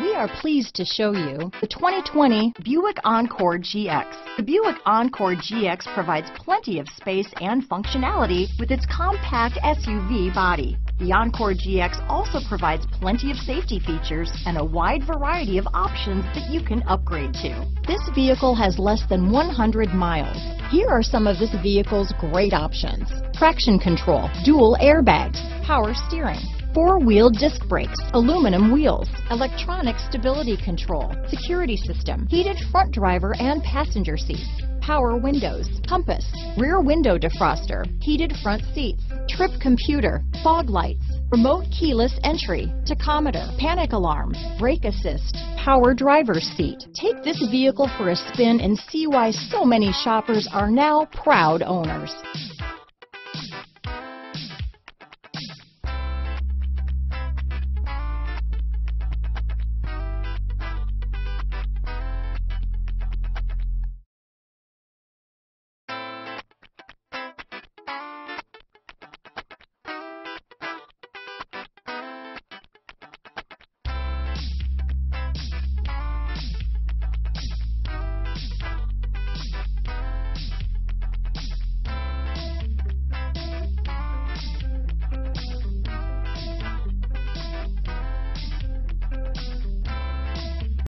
We are pleased to show you the 2020 Buick Encore GX. The Buick Encore GX provides plenty of space and functionality with its compact SUV body. The Encore GX also provides plenty of safety features and a wide variety of options that you can upgrade to. This vehicle has less than 100 miles. Here are some of this vehicle's great options. Traction control, dual airbags, power steering, four-wheel disc brakes, aluminum wheels, electronic stability control, security system, heated front driver and passenger seats, power windows, compass, rear window defroster, heated front seats, trip computer, fog lights, remote keyless entry, tachometer, panic alarm, brake assist, power driver's seat. Take this vehicle for a spin and see why so many shoppers are now proud owners.